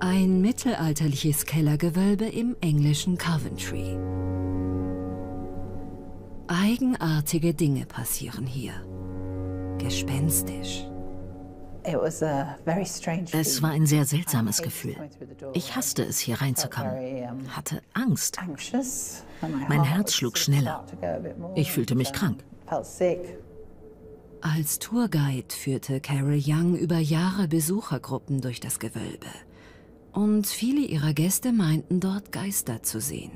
Ein mittelalterliches Kellergewölbe im englischen Coventry. Eigenartige Dinge passieren hier. Gespenstisch. Es war ein sehr seltsames Gefühl. Ich hasste es, hier reinzukommen. Hatte Angst. Mein Herz schlug schneller. Ich fühlte mich krank. Als Tourguide führte Carol Young über Jahre Besuchergruppen durch das Gewölbe. Und viele ihrer Gäste meinten dort Geister zu sehen.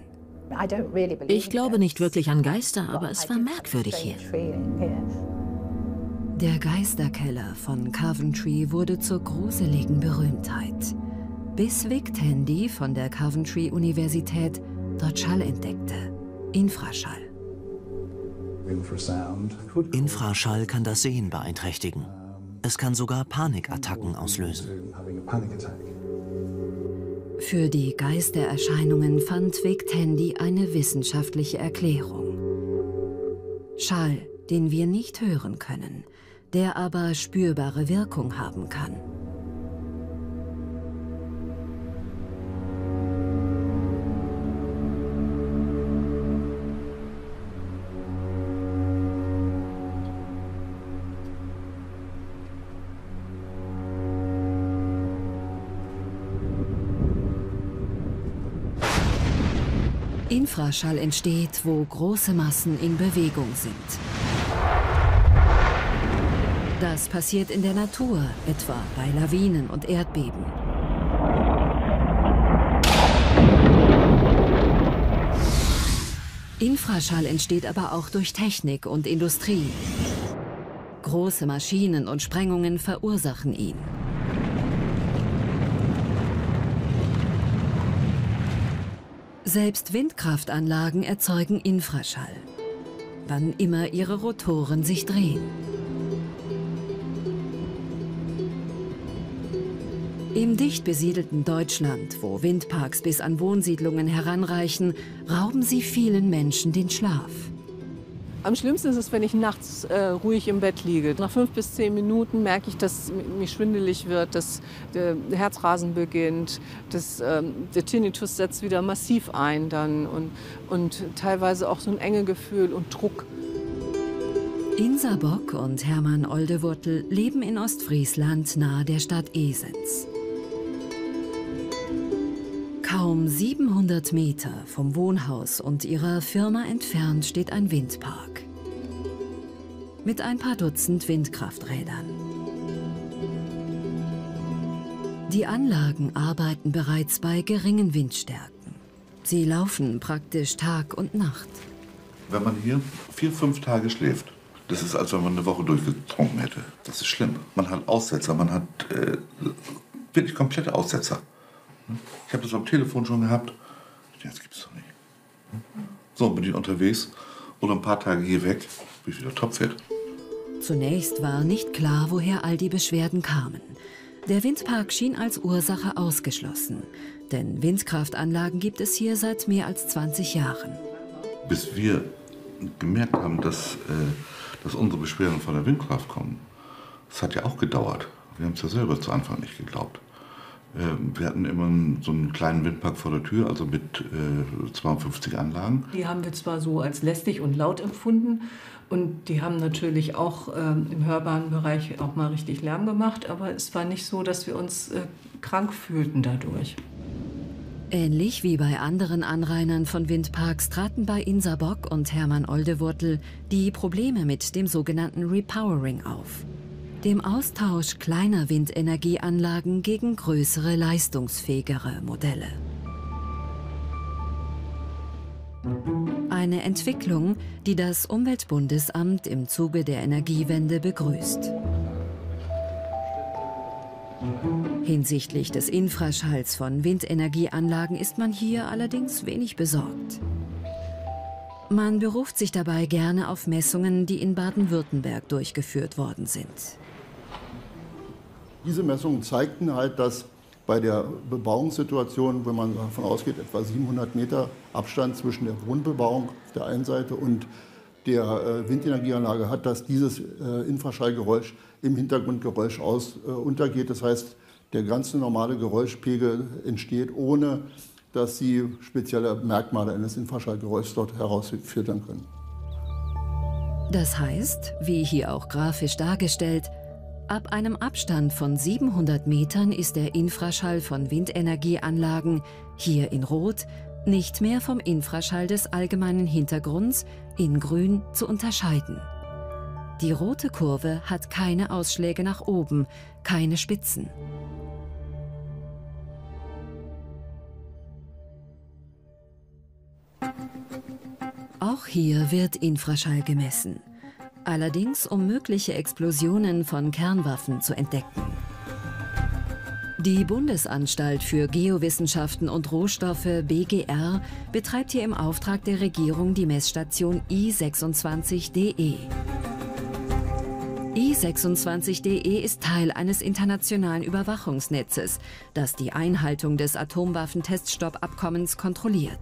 Ich glaube nicht wirklich an Geister, aber es war merkwürdig hier. Der Geisterkeller von Coventry wurde zur gruseligen Berühmtheit, bis Vic Tandy von der Coventry Universität dort Schall entdeckte. Infraschall. Infraschall kann das Sehen beeinträchtigen. Es kann sogar Panikattacken auslösen. Für die Geistererscheinungen fand Vic Tandy eine wissenschaftliche Erklärung. Schall, den wir nicht hören können, der aber spürbare Wirkung haben kann. Infraschall entsteht, wo große Massen in Bewegung sind. Das passiert in der Natur, etwa bei Lawinen und Erdbeben. Infraschall entsteht aber auch durch Technik und Industrie. Große Maschinen und Sprengungen verursachen ihn. Selbst Windkraftanlagen erzeugen Infraschall, wann immer ihre Rotoren sich drehen. Im dicht besiedelten Deutschland, wo Windparks bis an Wohnsiedlungen heranreichen, rauben sie vielen Menschen den Schlaf. Am schlimmsten ist es, wenn ich nachts äh, ruhig im Bett liege. Nach fünf bis zehn Minuten merke ich, dass mir schwindelig wird, dass der Herzrasen beginnt, dass ähm, der Tinnitus setzt wieder massiv ein dann und, und teilweise auch so ein enge Gefühl und Druck. Insa Bock und Hermann Oldewurtel leben in Ostfriesland nahe der Stadt Esens. Kaum 700 Meter vom Wohnhaus und ihrer Firma entfernt steht ein Windpark. Mit ein paar Dutzend Windkrafträdern. Die Anlagen arbeiten bereits bei geringen Windstärken. Sie laufen praktisch Tag und Nacht. Wenn man hier vier, fünf Tage schläft, das ist, als wenn man eine Woche durchgetrunken hätte. Das ist schlimm. Man hat Aussetzer, man hat äh, wirklich komplette Aussetzer. Ich habe das am Telefon schon gehabt. Das gibt's doch nicht. So, bin ich unterwegs und ein paar Tage hier weg, bin ich wieder topfit. Zunächst war nicht klar, woher all die Beschwerden kamen. Der Windpark schien als Ursache ausgeschlossen. Denn Windkraftanlagen gibt es hier seit mehr als 20 Jahren. Bis wir gemerkt haben, dass, äh, dass unsere Beschwerden von der Windkraft kommen, das hat ja auch gedauert. Wir haben es ja selber zu Anfang nicht geglaubt. Ähm, wir hatten immer so einen kleinen Windpark vor der Tür, also mit äh, 52 Anlagen. Die haben wir zwar so als lästig und laut empfunden und die haben natürlich auch ähm, im hörbaren Bereich auch mal richtig Lärm gemacht, aber es war nicht so, dass wir uns äh, krank fühlten dadurch. Ähnlich wie bei anderen Anrainern von Windparks traten bei Insa Bock und Hermann Oldewurtel die Probleme mit dem sogenannten Repowering auf dem Austausch kleiner Windenergieanlagen gegen größere, leistungsfähigere Modelle. Eine Entwicklung, die das Umweltbundesamt im Zuge der Energiewende begrüßt. Hinsichtlich des Infraschalls von Windenergieanlagen ist man hier allerdings wenig besorgt. Man beruft sich dabei gerne auf Messungen, die in Baden-Württemberg durchgeführt worden sind. Diese Messungen zeigten halt, dass bei der Bebauungssituation, wenn man davon ausgeht, etwa 700 Meter Abstand zwischen der Wohnbebauung auf der einen Seite und der äh, Windenergieanlage hat, dass dieses äh, Infraschallgeräusch im Hintergrundgeräusch aus äh, untergeht. Das heißt, der ganze normale Geräuschpegel entsteht, ohne dass Sie spezielle Merkmale eines Infraschallgeräuschs dort herausfiltern können. Das heißt, wie hier auch grafisch dargestellt, Ab einem Abstand von 700 Metern ist der Infraschall von Windenergieanlagen, hier in Rot, nicht mehr vom Infraschall des allgemeinen Hintergrunds, in Grün, zu unterscheiden. Die rote Kurve hat keine Ausschläge nach oben, keine Spitzen. Auch hier wird Infraschall gemessen allerdings um mögliche Explosionen von Kernwaffen zu entdecken. Die Bundesanstalt für Geowissenschaften und Rohstoffe BGR betreibt hier im Auftrag der Regierung die Messstation I26DE. I26DE ist Teil eines internationalen Überwachungsnetzes, das die Einhaltung des Atomwaffenteststoppabkommens kontrolliert.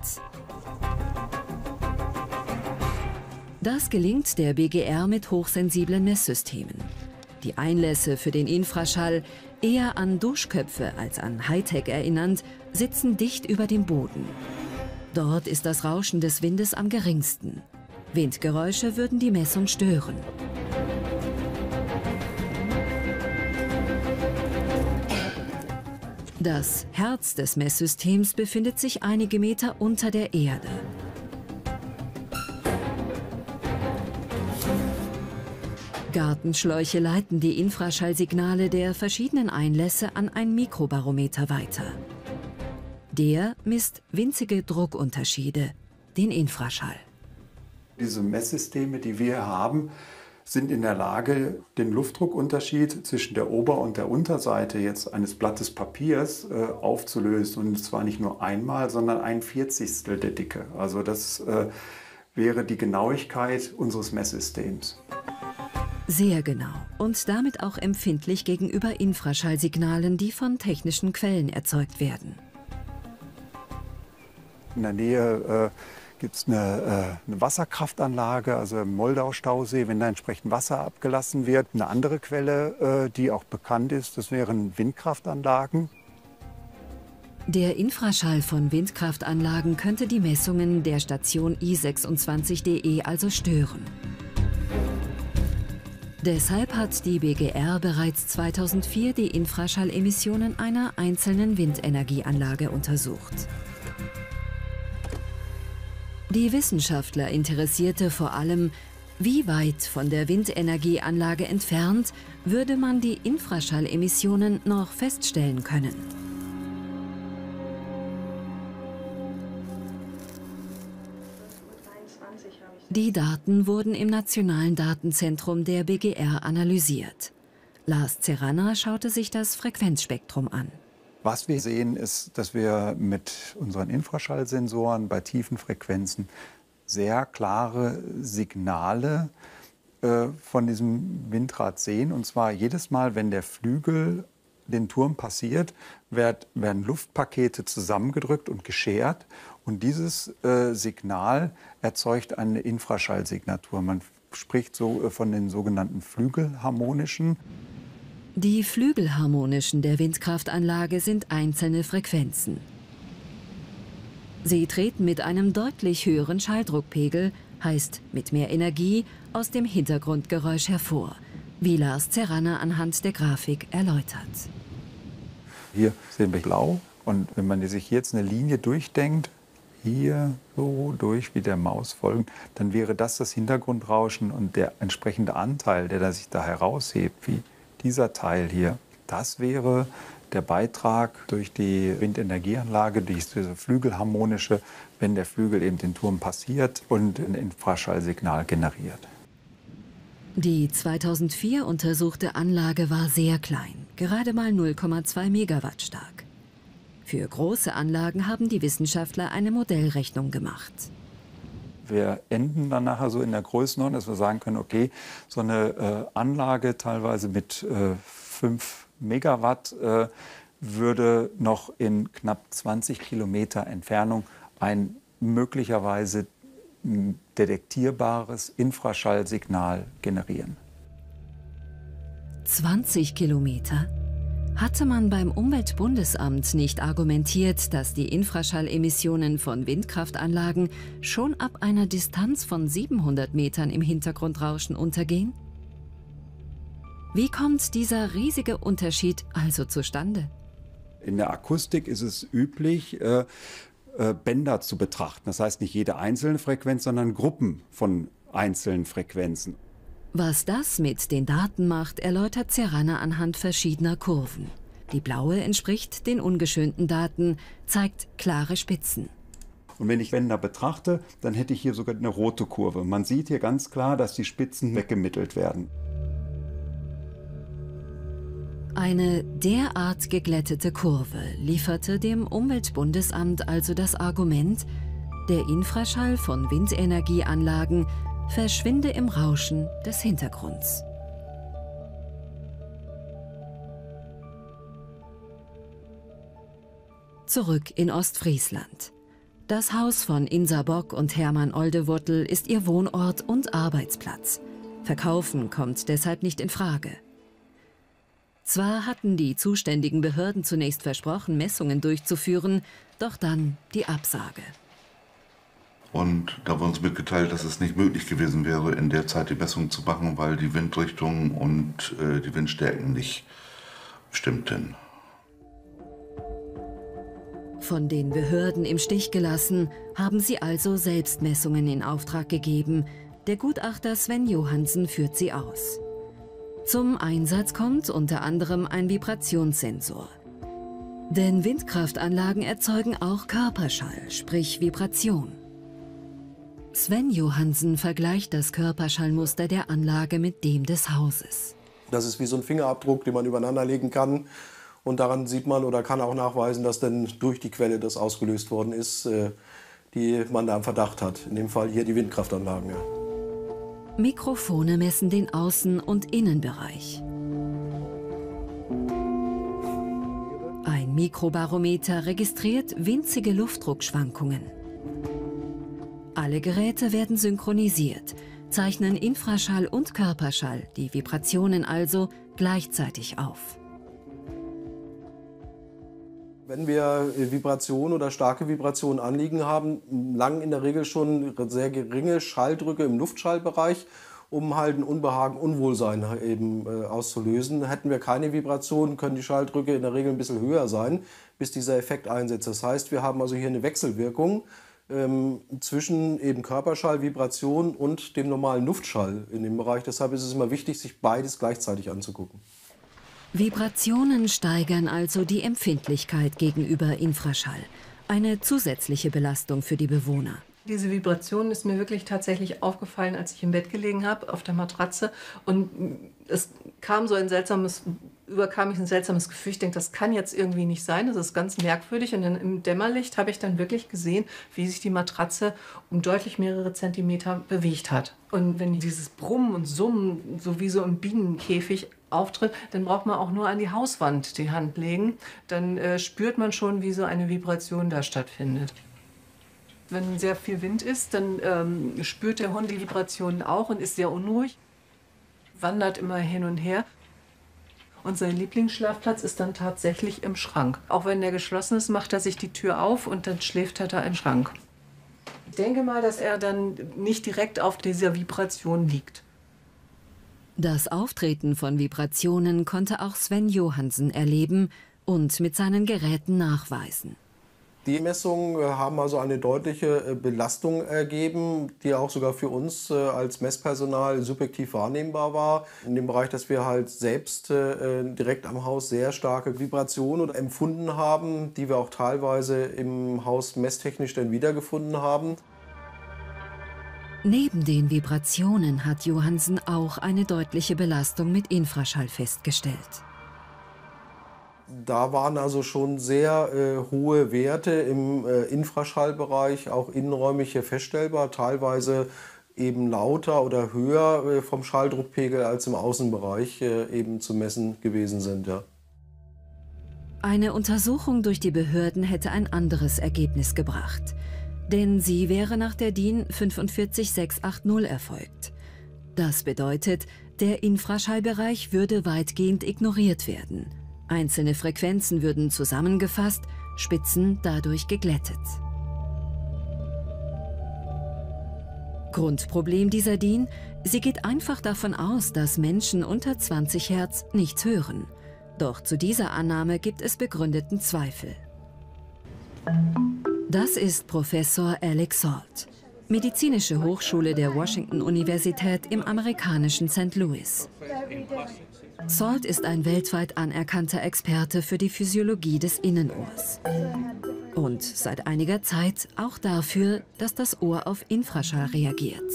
Das gelingt der BGR mit hochsensiblen Messsystemen. Die Einlässe für den Infraschall, eher an Duschköpfe als an Hightech erinnernd, sitzen dicht über dem Boden. Dort ist das Rauschen des Windes am geringsten. Windgeräusche würden die Messung stören. Das Herz des Messsystems befindet sich einige Meter unter der Erde. Gartenschläuche leiten die Infraschallsignale der verschiedenen Einlässe an ein Mikrobarometer weiter. Der misst winzige Druckunterschiede, den Infraschall. Diese Messsysteme, die wir haben, sind in der Lage, den Luftdruckunterschied zwischen der Ober- und der Unterseite jetzt eines Blattes Papiers äh, aufzulösen. Und zwar nicht nur einmal, sondern ein Vierzigstel der Dicke. Also das äh, wäre die Genauigkeit unseres Messsystems. Sehr genau und damit auch empfindlich gegenüber Infraschallsignalen, die von technischen Quellen erzeugt werden. In der Nähe äh, gibt es eine, äh, eine, Wasserkraftanlage, also im Moldau-Stausee, wenn da entsprechend Wasser abgelassen wird. Eine andere Quelle, äh, die auch bekannt ist, das wären Windkraftanlagen. Der Infraschall von Windkraftanlagen könnte die Messungen der Station I26DE also stören. Deshalb hat die BGR bereits 2004 die Infraschallemissionen einer einzelnen Windenergieanlage untersucht. Die Wissenschaftler interessierte vor allem, wie weit von der Windenergieanlage entfernt würde man die Infraschallemissionen noch feststellen können. Die Daten wurden im Nationalen Datenzentrum der BGR analysiert. Lars Zerranna schaute sich das Frequenzspektrum an. Was wir sehen, ist, dass wir mit unseren Infraschallsensoren bei tiefen Frequenzen sehr klare Signale äh, von diesem Windrad sehen. Und zwar jedes Mal, wenn der Flügel den Turm passiert, werd, werden Luftpakete zusammengedrückt und geschert. Und dieses äh, Signal erzeugt eine Infraschallsignatur. Man spricht so äh, von den sogenannten Flügelharmonischen. Die Flügelharmonischen der Windkraftanlage sind einzelne Frequenzen. Sie treten mit einem deutlich höheren Schalldruckpegel, heißt mit mehr Energie, aus dem Hintergrundgeräusch hervor, wie Lars Zerranner anhand der Grafik erläutert. Hier sehen wir blau und wenn man sich jetzt eine Linie durchdenkt, hier so durch wie der Maus folgen, dann wäre das das Hintergrundrauschen und der entsprechende Anteil, der sich da heraushebt, wie dieser Teil hier, das wäre der Beitrag durch die Windenergieanlage, durch diese Flügelharmonische, wenn der Flügel eben den Turm passiert und ein Infraschallsignal generiert. Die 2004 untersuchte Anlage war sehr klein, gerade mal 0,2 Megawatt stark. Für große Anlagen haben die Wissenschaftler eine Modellrechnung gemacht. Wir enden dann nachher so in der Größenordnung, dass wir sagen können, okay, so eine äh, Anlage teilweise mit äh, 5 Megawatt äh, würde noch in knapp 20 Kilometer Entfernung ein möglicherweise detektierbares Infraschallsignal generieren. 20 Kilometer? Hatte man beim Umweltbundesamt nicht argumentiert, dass die Infraschallemissionen von Windkraftanlagen schon ab einer Distanz von 700 Metern im Hintergrundrauschen untergehen? Wie kommt dieser riesige Unterschied also zustande? In der Akustik ist es üblich, äh, äh, Bänder zu betrachten. Das heißt nicht jede einzelne Frequenz, sondern Gruppen von einzelnen Frequenzen. Was das mit den Daten macht, erläutert Serrana anhand verschiedener Kurven. Die blaue entspricht den ungeschönten Daten, zeigt klare Spitzen. Und wenn ich Bänder betrachte, dann hätte ich hier sogar eine rote Kurve. Man sieht hier ganz klar, dass die Spitzen weggemittelt werden. Eine derart geglättete Kurve lieferte dem Umweltbundesamt also das Argument, der Infraschall von Windenergieanlagen verschwinde im Rauschen des Hintergrunds. Zurück in Ostfriesland. Das Haus von Insa Bock und Hermann Oldewurtel ist ihr Wohnort und Arbeitsplatz. Verkaufen kommt deshalb nicht in Frage. Zwar hatten die zuständigen Behörden zunächst versprochen, Messungen durchzuführen, doch dann die Absage. Und da wurde uns mitgeteilt, dass es nicht möglich gewesen wäre, in der Zeit die Messungen zu machen, weil die Windrichtung und äh, die Windstärken nicht stimmten. Von den Behörden im Stich gelassen, haben sie also Selbstmessungen in Auftrag gegeben. Der Gutachter Sven Johansen führt sie aus. Zum Einsatz kommt unter anderem ein Vibrationssensor. Denn Windkraftanlagen erzeugen auch Körperschall, sprich Vibration. Sven Johansen vergleicht das Körperschallmuster der Anlage mit dem des Hauses. Das ist wie so ein Fingerabdruck, den man übereinander legen kann. Und daran sieht man oder kann auch nachweisen, dass dann durch die Quelle das ausgelöst worden ist, äh, die man da im Verdacht hat. In dem Fall hier die Windkraftanlagen. Ja. Mikrofone messen den Außen- und Innenbereich. Ein Mikrobarometer registriert winzige Luftdruckschwankungen. Alle Geräte werden synchronisiert, zeichnen Infraschall und Körperschall, die Vibrationen also, gleichzeitig auf. Wenn wir Vibrationen oder starke Vibrationen anliegen haben, lang in der Regel schon sehr geringe Schalldrücke im Luftschallbereich, um halt ein Unbehagen, Unwohlsein eben äh, auszulösen. Hätten wir keine Vibrationen, können die Schalldrücke in der Regel ein bisschen höher sein, bis dieser Effekt einsetzt. Das heißt, wir haben also hier eine Wechselwirkung ähm, zwischen eben Körperschall, Vibration und dem normalen Luftschall in dem Bereich. Deshalb ist es immer wichtig, sich beides gleichzeitig anzugucken. Vibrationen steigern also die Empfindlichkeit gegenüber Infraschall. Eine zusätzliche Belastung für die Bewohner. Diese Vibration ist mir wirklich tatsächlich aufgefallen, als ich im Bett gelegen habe, auf der Matratze. Und es kam so ein seltsames, überkam mich ein seltsames Gefühl. Ich denke, das kann jetzt irgendwie nicht sein. Das ist ganz merkwürdig. Und dann im Dämmerlicht habe ich dann wirklich gesehen, wie sich die Matratze um deutlich mehrere Zentimeter bewegt hat. Und wenn dieses Brummen und Summen, so wie so im Bienenkäfig, auftritt, dann braucht man auch nur an die Hauswand die Hand legen. Dann äh, spürt man schon, wie so eine Vibration da stattfindet. Wenn sehr viel Wind ist, dann ähm, spürt der Hund die Vibrationen auch und ist sehr unruhig, wandert immer hin und her. Und sein Lieblingsschlafplatz ist dann tatsächlich im Schrank. Auch wenn der geschlossen ist, macht er sich die Tür auf und dann schläft er da im Schrank. Ich denke mal, dass er dann nicht direkt auf dieser Vibration liegt. Das Auftreten von Vibrationen konnte auch Sven Johansen erleben und mit seinen Geräten nachweisen. Die Messungen äh, haben also eine deutliche äh, Belastung ergeben, die auch sogar für uns äh, als Messpersonal subjektiv wahrnehmbar war. In dem Bereich, dass wir halt selbst direkt am Haus sehr starke Vibrationen empfunden haben, die wir auch teilweise im Haus messtechnisch dann wiedergefunden haben. Neben den Vibrationen hat Johansen auch eine deutliche Belastung mit Infraschall festgestellt. Da waren also schon sehr äh, hohe Werte im äh, Infraschallbereich, auch innenräumig hier feststellbar, teilweise eben lauter oder höher äh, vom Schalldruckpegel als im Außenbereich äh, eben zu messen gewesen sind. Ja. Eine Untersuchung durch die Behörden hätte ein anderes Ergebnis gebracht. Denn sie wäre nach der DIN 45680 erfolgt. Das bedeutet, der Infraschallbereich würde weitgehend ignoriert werden. Einzelne Frequenzen würden zusammengefasst, Spitzen dadurch geglättet. Grundproblem dieser DIN, sie geht einfach davon aus, dass Menschen unter 20 Hertz nichts hören. Doch zu dieser Annahme gibt es begründeten Zweifel. Das ist Professor Alex Salt, Medizinische Hochschule der Washington-Universität im amerikanischen St. Louis. Salt ist ein weltweit anerkannter Experte für die Physiologie des Innenohrs. Und seit einiger Zeit auch dafür, dass das Ohr auf Infraschall reagiert.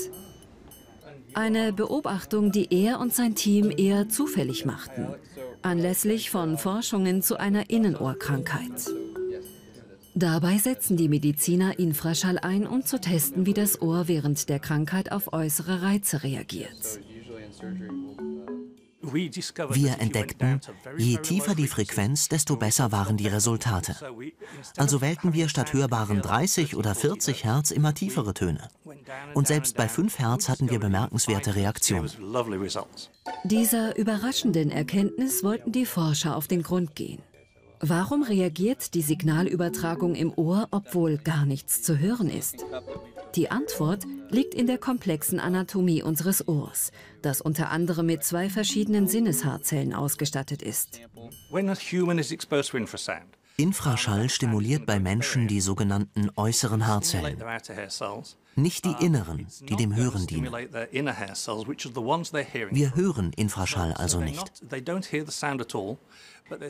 Eine Beobachtung, die er und sein Team eher zufällig machten, anlässlich von Forschungen zu einer Innenohrkrankheit. Dabei setzen die Mediziner Infraschall ein, um zu testen, wie das Ohr während der Krankheit auf äußere Reize reagiert. Wir entdeckten, je tiefer die Frequenz, desto besser waren die Resultate. Also wählten wir statt hörbaren 30 oder 40 Hertz immer tiefere Töne. Und selbst bei 5 Hertz hatten wir bemerkenswerte Reaktionen. Dieser überraschenden Erkenntnis wollten die Forscher auf den Grund gehen. Warum reagiert die Signalübertragung im Ohr, obwohl gar nichts zu hören ist? Die Antwort liegt in der komplexen Anatomie unseres Ohrs, das unter anderem mit zwei verschiedenen Sinneshaarzellen ausgestattet ist. Infraschall stimuliert bei Menschen die sogenannten äußeren Haarzellen, nicht die inneren, die dem Hören dienen. Wir hören Infraschall also nicht.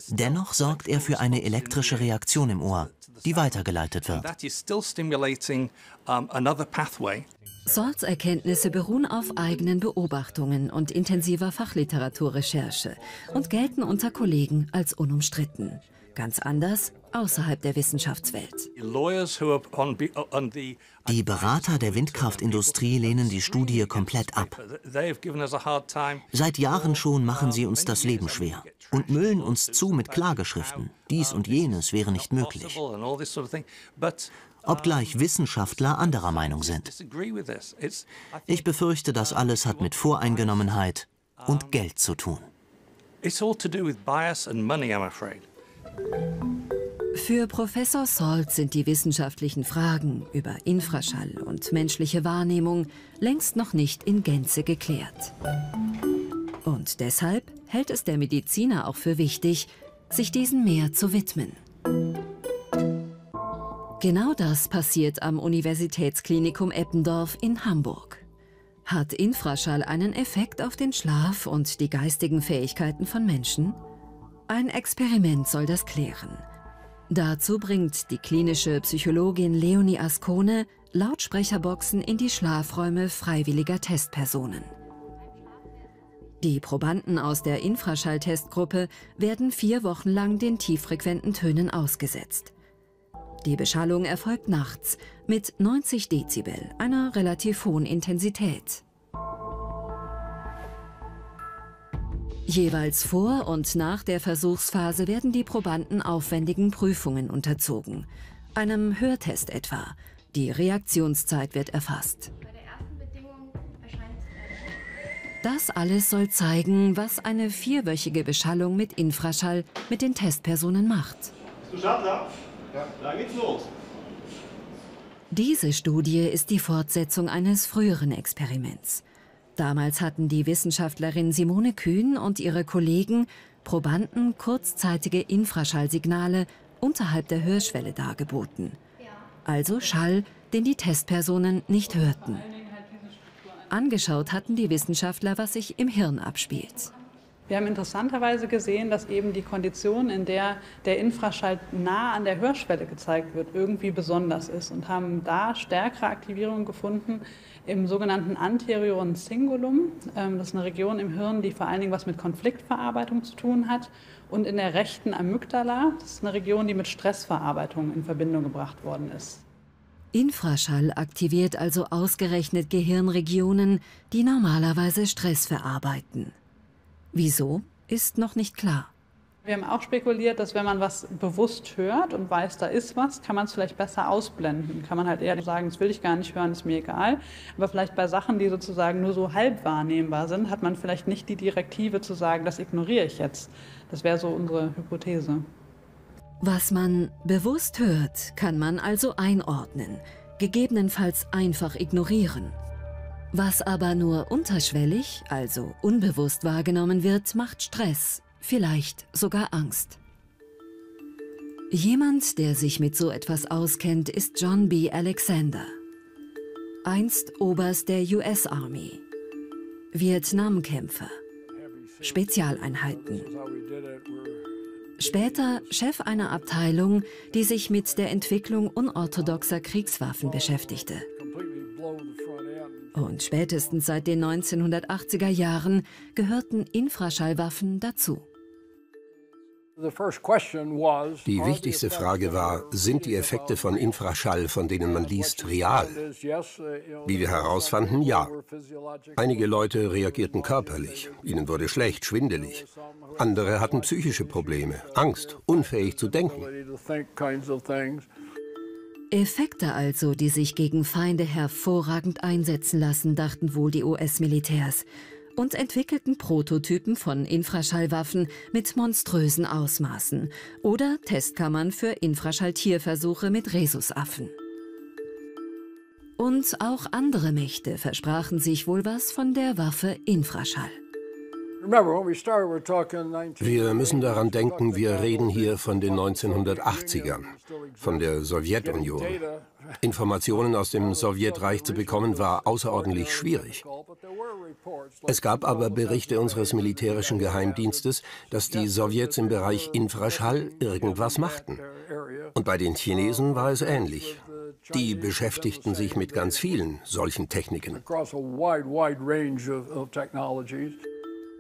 Dennoch sorgt er für eine elektrische Reaktion im Ohr, die weitergeleitet wird. Salts Erkenntnisse beruhen auf eigenen Beobachtungen und intensiver Fachliteraturrecherche und gelten unter Kollegen als unumstritten. Ganz anders außerhalb der Wissenschaftswelt. Die Berater der Windkraftindustrie lehnen die Studie komplett ab. Seit Jahren schon machen sie uns das Leben schwer und müllen uns zu mit Klageschriften. Dies und jenes wäre nicht möglich. Obgleich Wissenschaftler anderer Meinung sind. Ich befürchte, das alles hat mit Voreingenommenheit und Geld zu tun. It's all to do with bias and money, I'm afraid. Für Professor Salt sind die wissenschaftlichen Fragen über Infraschall und menschliche Wahrnehmung längst noch nicht in Gänze geklärt. Und deshalb hält es der Mediziner auch für wichtig, sich diesen mehr zu widmen. Genau das passiert am Universitätsklinikum Eppendorf in Hamburg. Hat Infraschall einen Effekt auf den Schlaf und die geistigen Fähigkeiten von Menschen? Ein Experiment soll das klären. Dazu bringt die klinische Psychologin Leonie Ascone Lautsprecherboxen in die Schlafräume freiwilliger Testpersonen. Die Probanden aus der Infraschalltestgruppe werden vier Wochen lang den tieffrequenten Tönen ausgesetzt. Die Beschallung erfolgt nachts mit 90 Dezibel, einer relativ hohen Intensität. Jeweils vor und nach der Versuchsphase werden die Probanden aufwendigen Prüfungen unterzogen. Einem Hörtest etwa. Die Reaktionszeit wird erfasst. Das alles soll zeigen, was eine vierwöchige Beschallung mit Infraschall mit den Testpersonen macht. Du schaffst Ja, dann geht's los. Diese Studie ist die Fortsetzung eines früheren Experiments. Damals hatten die Wissenschaftlerin Simone Kühn und ihre Kollegen Probanden kurzzeitige Infraschallsignale unterhalb der Hörschwelle dargeboten. Also Schall, den die Testpersonen nicht hörten. Angeschaut hatten die Wissenschaftler, was sich im Hirn abspielt. Wir haben interessanterweise gesehen, dass eben die Kondition, in der der Infraschall nah an der Hörschwelle gezeigt wird, irgendwie besonders ist und haben da stärkere Aktivierungen gefunden im sogenannten anterioren Cingulum. Ähm, das ist eine Region im Hirn, die vor allen Dingen was mit Konfliktverarbeitung zu tun hat. Und in der rechten Amygdala, das ist eine Region, die mit Stressverarbeitung in Verbindung gebracht worden ist. Infraschall aktiviert also ausgerechnet Gehirnregionen, die normalerweise Stress verarbeiten. Wieso, ist noch nicht klar. Wir haben auch spekuliert, dass wenn man was bewusst hört und weiß, da ist was, kann man es vielleicht besser ausblenden. Kann man halt eher sagen, das will ich gar nicht hören, ist mir egal. Aber vielleicht bei Sachen, die sozusagen nur so halb wahrnehmbar sind, hat man vielleicht nicht die Direktive zu sagen, das ignoriere ich jetzt. Das wäre so unsere Hypothese. Was man bewusst hört, kann man also einordnen, gegebenenfalls einfach ignorieren. Was aber nur unterschwellig, also unbewusst wahrgenommen wird, macht Stress, vielleicht sogar Angst. Jemand, der sich mit so etwas auskennt, ist John B. Alexander. Einst Oberst der US Army. Vietnamkämpfer. Spezialeinheiten. Später Chef einer Abteilung, die sich mit der Entwicklung unorthodoxer Kriegswaffen beschäftigte. Und spätestens seit den 1980er Jahren gehörten Infraschallwaffen dazu. Die wichtigste Frage war, sind die Effekte von Infraschall, von denen man liest, real? Wie wir herausfanden, ja. Einige Leute reagierten körperlich, ihnen wurde schlecht, schwindelig. Andere hatten psychische Probleme, Angst, unfähig zu denken. Effekte also, die sich gegen Feinde hervorragend einsetzen lassen, dachten wohl die US-Militärs und entwickelten Prototypen von Infraschallwaffen mit monströsen Ausmaßen oder Testkammern für Infraschalltierversuche mit Rhesusaffen. Und auch andere Mächte versprachen sich wohl was von der Waffe Infraschall. Wir müssen daran denken, wir reden hier von den 1980ern, von der Sowjetunion. Informationen aus dem Sowjetreich zu bekommen, war außerordentlich schwierig. Es gab aber Berichte unseres militärischen Geheimdienstes, dass die Sowjets im Bereich Infraschall irgendwas machten. Und bei den Chinesen war es ähnlich. Die beschäftigten sich mit ganz vielen solchen Techniken.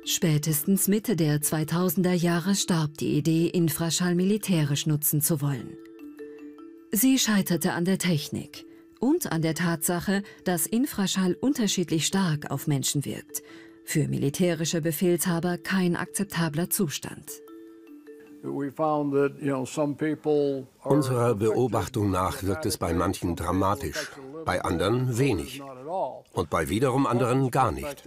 Spätestens Mitte der 2000er Jahre starb die Idee, Infraschall militärisch nutzen zu wollen. Sie scheiterte an der Technik und an der Tatsache, dass Infraschall unterschiedlich stark auf Menschen wirkt. Für militärische Befehlshaber kein akzeptabler Zustand. Unserer Beobachtung nach wirkt es bei manchen dramatisch, bei anderen wenig und bei wiederum anderen gar nicht.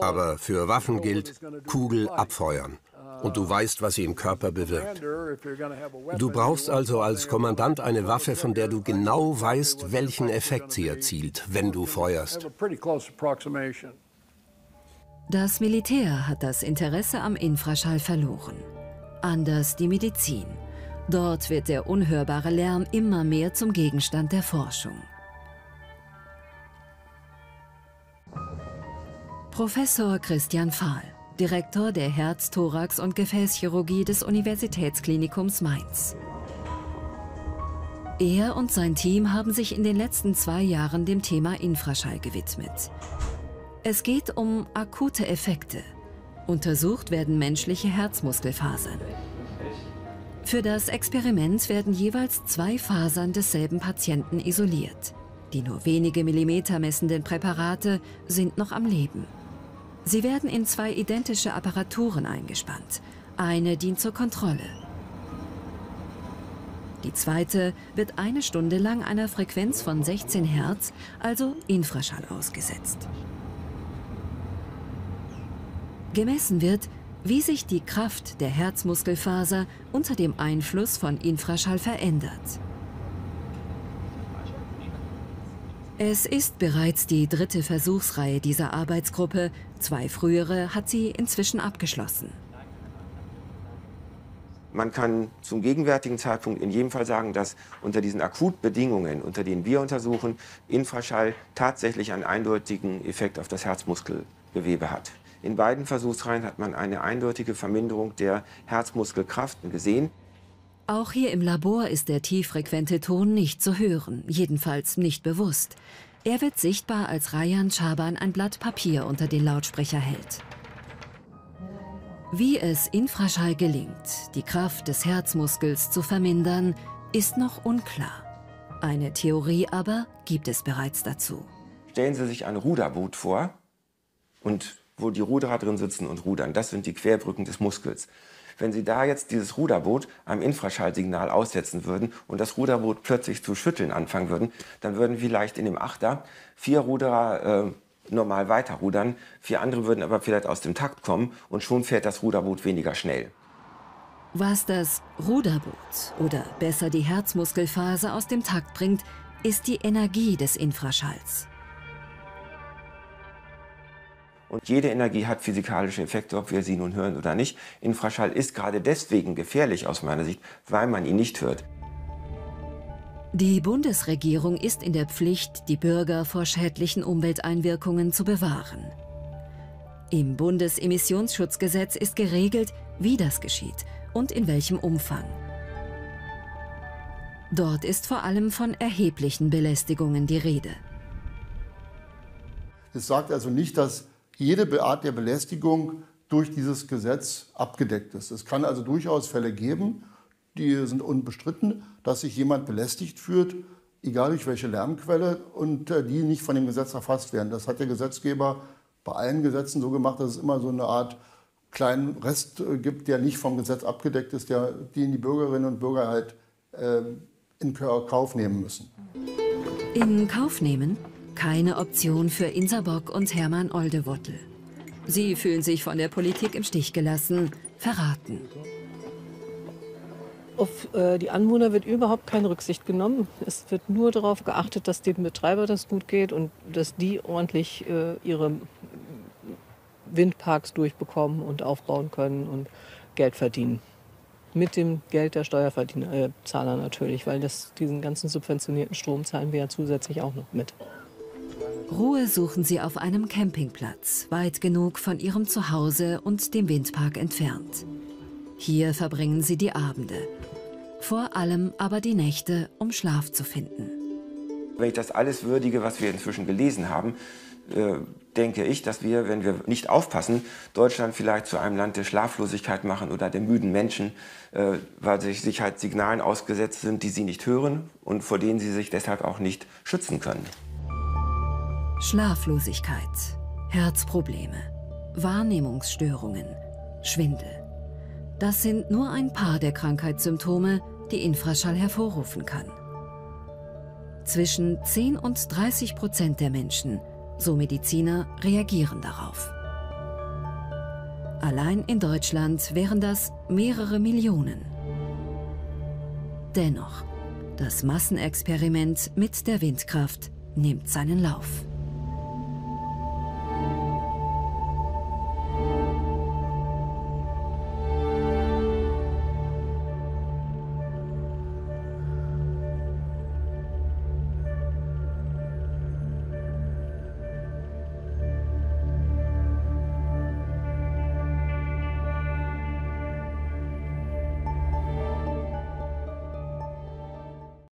Aber für Waffen gilt, Kugel abfeuern. Und du weißt, was sie im Körper bewirkt. Du brauchst also als Kommandant eine Waffe, von der du genau weißt, welchen Effekt sie erzielt, wenn du feuerst. Das Militär hat das Interesse am Infraschall verloren. Anders die Medizin. Dort wird der unhörbare Lärm immer mehr zum Gegenstand der Forschung. Professor Christian Fahl, Direktor der Herz-, Thorax- und Gefäßchirurgie des Universitätsklinikums Mainz. Er und sein Team haben sich in den letzten zwei Jahren dem Thema Infraschall gewidmet. Es geht um akute Effekte, Untersucht werden menschliche Herzmuskelfasern. Für das Experiment werden jeweils zwei Fasern desselben Patienten isoliert. Die nur wenige Millimeter messenden Präparate sind noch am Leben. Sie werden in zwei identische Apparaturen eingespannt. Eine dient zur Kontrolle. Die zweite wird eine Stunde lang einer Frequenz von 16 Hertz, also Infraschall, ausgesetzt. Gemessen wird, wie sich die Kraft der Herzmuskelfaser unter dem Einfluss von Infraschall verändert. Es ist bereits die dritte Versuchsreihe dieser Arbeitsgruppe. Zwei frühere hat sie inzwischen abgeschlossen. Man kann zum gegenwärtigen Zeitpunkt in jedem Fall sagen, dass unter diesen Akutbedingungen, unter denen wir untersuchen, Infraschall tatsächlich einen eindeutigen Effekt auf das Herzmuskelgewebe hat. In beiden Versuchsreihen hat man eine eindeutige Verminderung der Herzmuskelkraft gesehen. Auch hier im Labor ist der tieffrequente Ton nicht zu hören, jedenfalls nicht bewusst. Er wird sichtbar, als Rayan Schaban ein Blatt Papier unter den Lautsprecher hält. Wie es Infraschall gelingt, die Kraft des Herzmuskels zu vermindern, ist noch unklar. Eine Theorie aber gibt es bereits dazu. Stellen Sie sich ein Ruderboot vor und wo die Ruderer drin sitzen und rudern. Das sind die Querbrücken des Muskels. Wenn Sie da jetzt dieses Ruderboot am Infraschallsignal aussetzen würden und das Ruderboot plötzlich zu schütteln anfangen würden, dann würden vielleicht in dem Achter vier Ruderer äh, normal weiterrudern, vier andere würden aber vielleicht aus dem Takt kommen und schon fährt das Ruderboot weniger schnell. Was das Ruderboot oder besser die Herzmuskelphase aus dem Takt bringt, ist die Energie des Infraschalls. Und jede Energie hat physikalische Effekte, ob wir sie nun hören oder nicht. Infraschall ist gerade deswegen gefährlich aus meiner Sicht, weil man ihn nicht hört. Die Bundesregierung ist in der Pflicht, die Bürger vor schädlichen Umwelteinwirkungen zu bewahren. Im Bundesemissionsschutzgesetz ist geregelt, wie das geschieht und in welchem Umfang. Dort ist vor allem von erheblichen Belästigungen die Rede. Es sagt also nicht, dass jede Art der Belästigung durch dieses Gesetz abgedeckt ist. Es kann also durchaus Fälle geben, die sind unbestritten, dass sich jemand belästigt fühlt, egal durch welche Lärmquelle, und äh, die nicht von dem Gesetz erfasst werden. Das hat der Gesetzgeber bei allen Gesetzen so gemacht, dass es immer so eine Art kleinen Rest äh, gibt, der nicht vom Gesetz abgedeckt ist, der, den die Bürgerinnen und Bürger halt äh, in Kauf nehmen müssen. In Kauf nehmen? Keine Option für Insabock und Hermann Oldewottel. Sie fühlen sich von der Politik im Stich gelassen, verraten. Auf äh, die Anwohner wird überhaupt keine Rücksicht genommen. Es wird nur darauf geachtet, dass dem Betreiber das gut geht und dass die ordentlich äh, ihre Windparks durchbekommen und aufbauen können und Geld verdienen. Mit dem Geld der Steuerzahler natürlich, weil das, diesen ganzen subventionierten Strom zahlen wir ja zusätzlich auch noch mit. Ruhe suchen sie auf einem Campingplatz, weit genug von ihrem Zuhause und dem Windpark entfernt. Hier verbringen sie die Abende. Vor allem aber die Nächte, um Schlaf zu finden. Wenn ich das alles würdige, was wir inzwischen gelesen haben, äh, denke ich, dass wir, wenn wir nicht aufpassen, Deutschland vielleicht zu einem Land der Schlaflosigkeit machen oder der müden Menschen, äh, weil sich halt Signalen ausgesetzt sind, die sie nicht hören und vor denen sie sich deshalb auch nicht schützen können. Schlaflosigkeit, Herzprobleme, Wahrnehmungsstörungen, Schwindel. Das sind nur ein paar der Krankheitssymptome, die Infraschall hervorrufen kann. Zwischen 10 und 30 Prozent der Menschen, so Mediziner, reagieren darauf. Allein in Deutschland wären das mehrere Millionen. Dennoch, das Massenexperiment mit der Windkraft nimmt seinen Lauf.